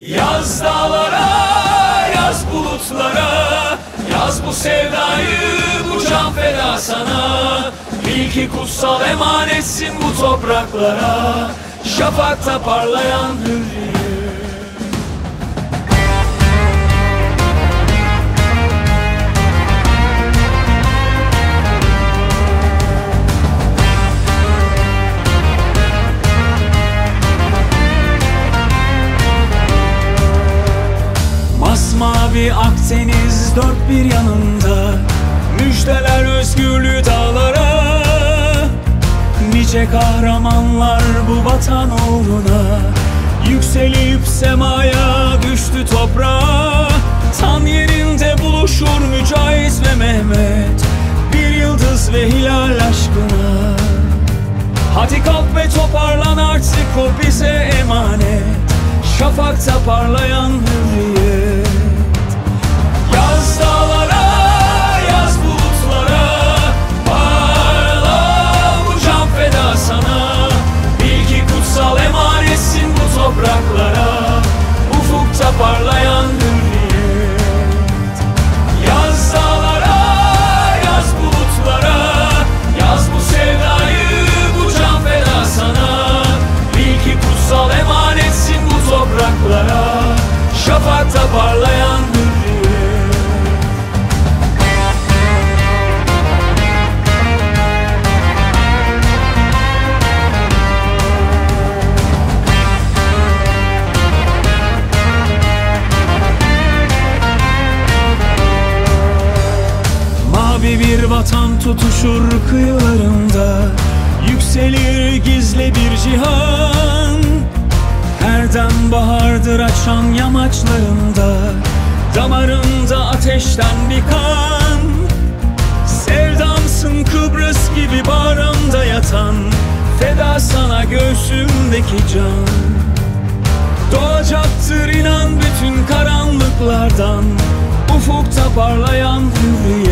Yaz dağlara, yaz bulutlara Yaz bu sevdayı, bu can feda sana. Bil ki kutsal emanetsin bu topraklara. Şafakta parlayan hürriyet Masmavi Akdeniz dört bir yanında. Müjdeler özgürlüğü dağlara. Nice kahramanlar bu vatan uğruna. Yükselip semaya düştü toprağa. Tam yerinde buluşur Mücahit ve Mehmet. Bir yıldız ve hilal aşkına. Hadi kalk ve toparlan artık o bize emanet. Şafakta parlayan hürriyet Yaz Mavi bir vatan tutuşur kıyılarında Yükselir gizli bir cihan. Her dem bahardır açan yamaçlarında Damarında ateşten bir kan. Sevdamsın Kıbrıs gibi bağrımda yatan Feda sana göğsümdeki can. Doğacaktır inan bütün karanlıklardan Ufukta parlayan hürriyet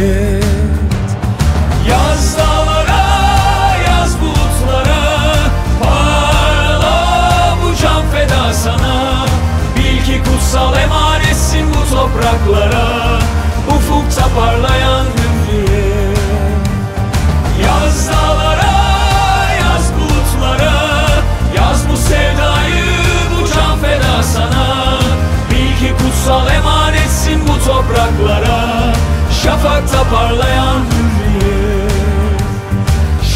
topraklara Şafakta parlayan hürriyet.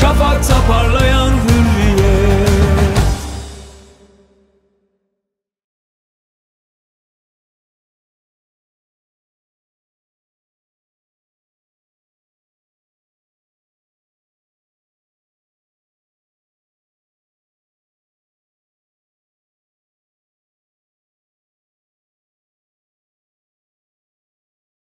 Şafakta parlayan